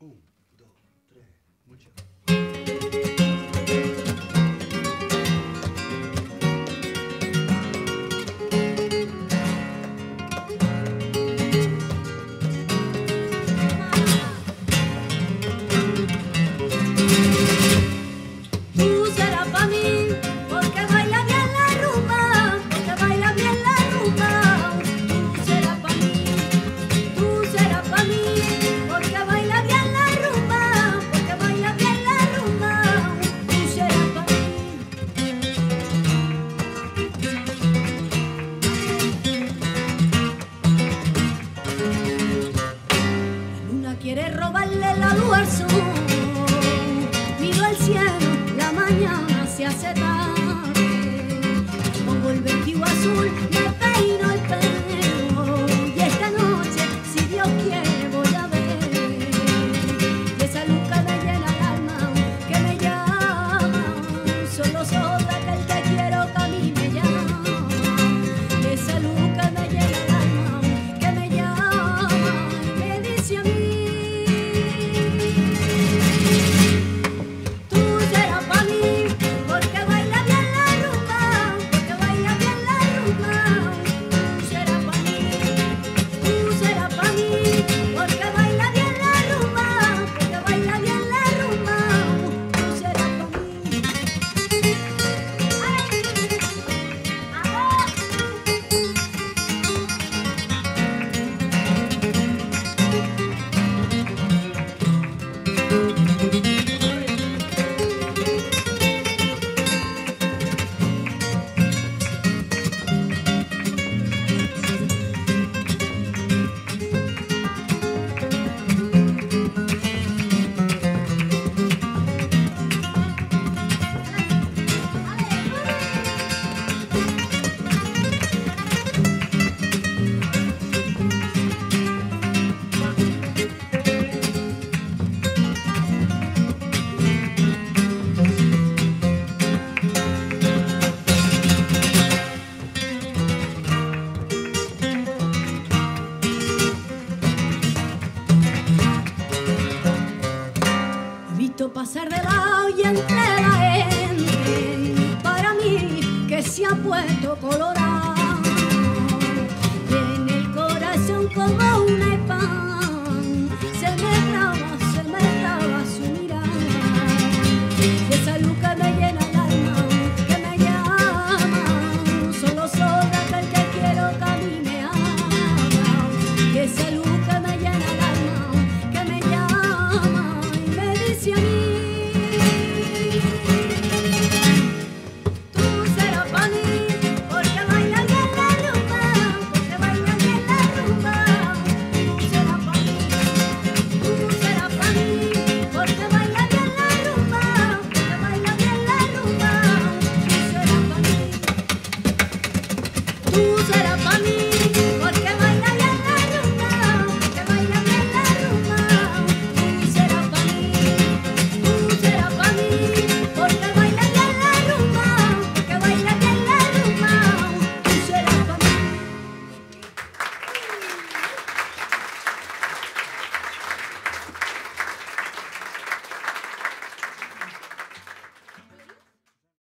Um, dois, três, muito Quiere robarle la luz. Miro al cielo, la mañana se hace tarde. Pongo el vestido azul. visto pasar de lado y entre la gente. Para mí que se ha puesto colorado. Who's that?